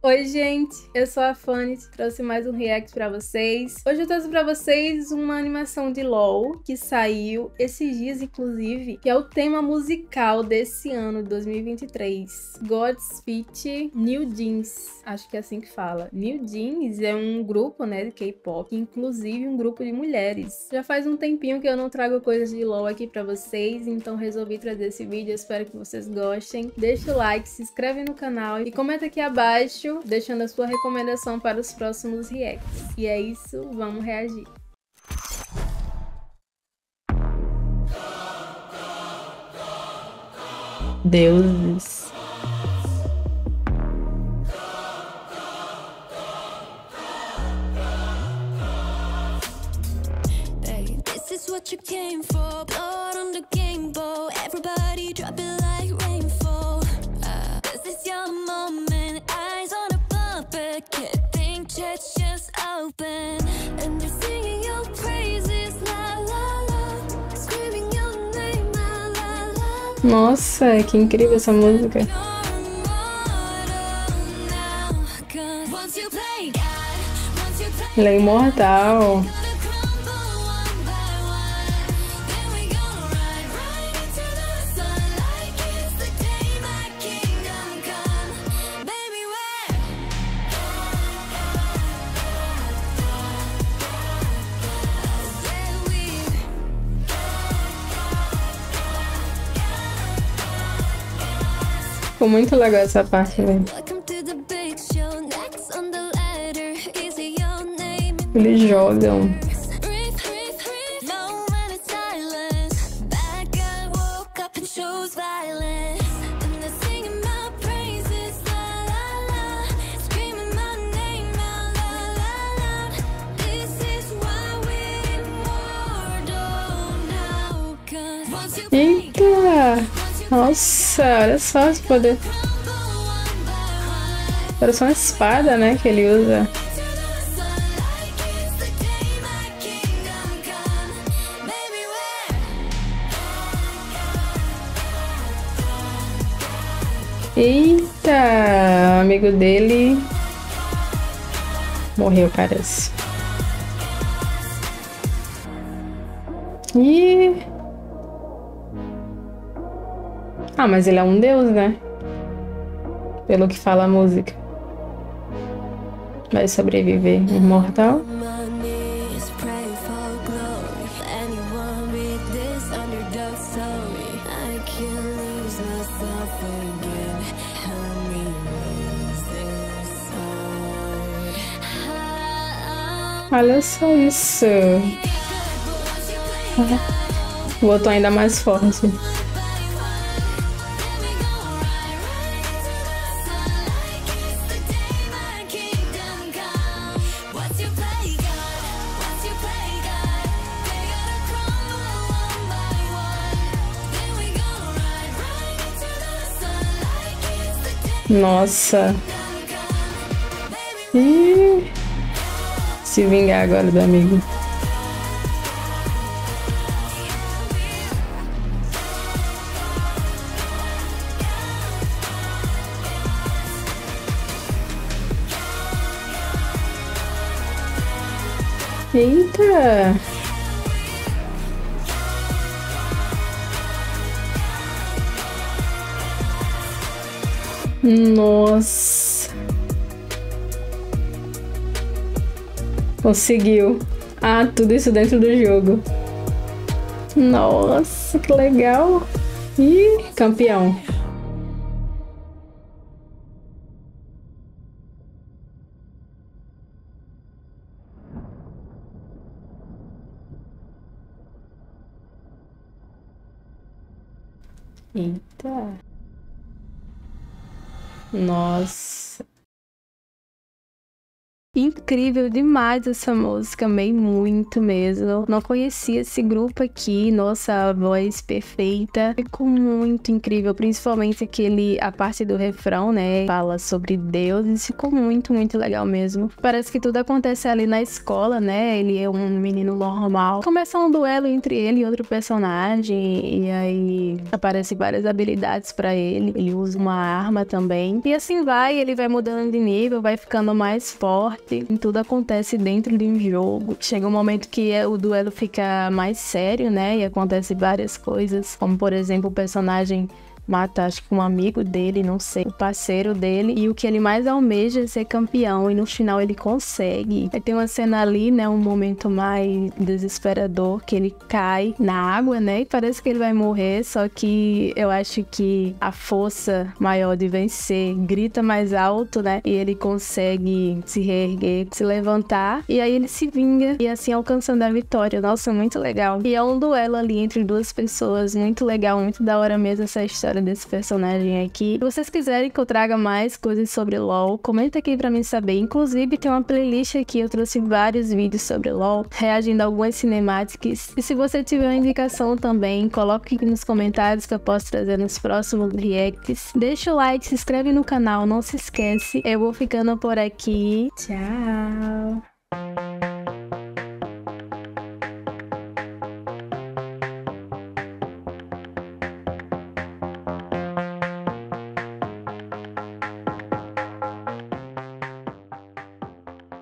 Oi, gente, eu sou a Fanny, trouxe mais um react para vocês. Hoje eu trouxe para vocês uma animação de LOL que saiu esses dias, inclusive, que é o tema musical desse ano, 2023. God's Feet New Jeans, acho que é assim que fala. New Jeans é um grupo, né, de K-pop, inclusive um grupo de mulheres. Já faz um tempinho que eu não trago coisas de LOL aqui para vocês, então resolvi trazer esse vídeo, espero que vocês gostem. Deixa o like, se inscreve no canal e comenta aqui abaixo deixando a sua recomendação para os próximos reacts. E é isso, vamos reagir. Deuses. This is what you came for, Nossa, que incrível essa música. Ela é imortal Ficou muito legal essa parte, velho. Eles jogam. Eita! Nossa, olha só esse poder. Parece uma espada, né, que ele usa. Eita, amigo dele morreu, parece. Ih. Ah, mas ele é um deus, né? Pelo que fala a música. Vai sobreviver imortal. Olha só isso. O outro ainda mais forte. Nossa. Ih. Se vingar agora do amigo. Eita! Nossa. Conseguiu. Ah, tudo isso dentro do jogo. Nossa, que legal. Ih, campeão. Eita. Nossa. Incrível demais essa música, amei muito mesmo. Não conhecia esse grupo aqui, nossa voz perfeita. Ficou muito incrível, principalmente aquele a parte do refrão, né? Fala sobre Deus, e ficou muito, muito legal mesmo. Parece que tudo acontece ali na escola, né? Ele é um menino normal. Começa um duelo entre ele e outro personagem e aí aparecem várias habilidades para ele. Ele usa uma arma também. E assim vai, ele vai mudando de nível, vai ficando mais forte. E tudo acontece dentro de um jogo. Chega um momento que é, o duelo fica mais sério, né? E acontece várias coisas, como por exemplo o personagem mata, acho que um amigo dele, não sei, o parceiro dele, e o que ele mais almeja é ser campeão, e no final ele consegue. Aí tem uma cena ali, né, um momento mais desesperador, que ele cai na água, né, e parece que ele vai morrer, só que eu acho que a força maior de vencer grita mais alto, né, e ele consegue se reerguer, se levantar, e aí ele se vinga, e assim alcançando a vitória. Nossa, muito legal. E é um duelo ali entre duas pessoas, muito legal, muito da hora mesmo essa história história desse personagem aqui. Se vocês quiserem que eu traga mais coisas sobre LoL, comenta aqui pra mim saber. Inclusive, tem uma playlist aqui, eu trouxe vários vídeos sobre LoL, reagindo a algumas cinemáticas. E se você tiver uma indicação também, coloque aqui nos comentários que eu posso trazer nos próximos reacts. Deixa o like, se inscreve no canal, não se esquece. Eu vou ficando por aqui. Tchau!